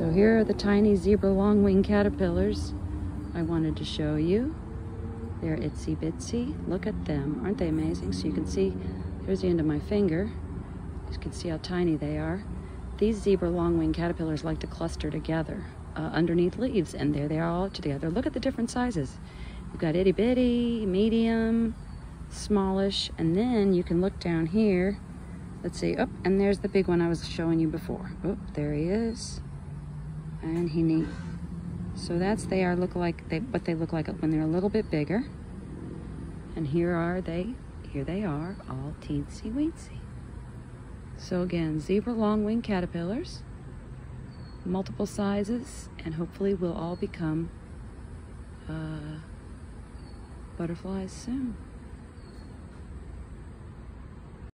So here are the tiny zebra longwing caterpillars I wanted to show you. They're itsy bitsy. Look at them. Aren't they amazing? So you can see, here's the end of my finger. You can see how tiny they are. These zebra longwing caterpillars like to cluster together uh, underneath leaves, and there they are all together. Look at the different sizes. You've got itty bitty, medium, smallish, and then you can look down here. Let's see, oh, and there's the big one I was showing you before. Oh, there he is. And neat. So that's they are look like they what they look like when they're a little bit bigger. And here are they, here they are, all teensy weensy. So again, zebra longwing caterpillars, multiple sizes, and hopefully we'll all become uh, butterflies soon.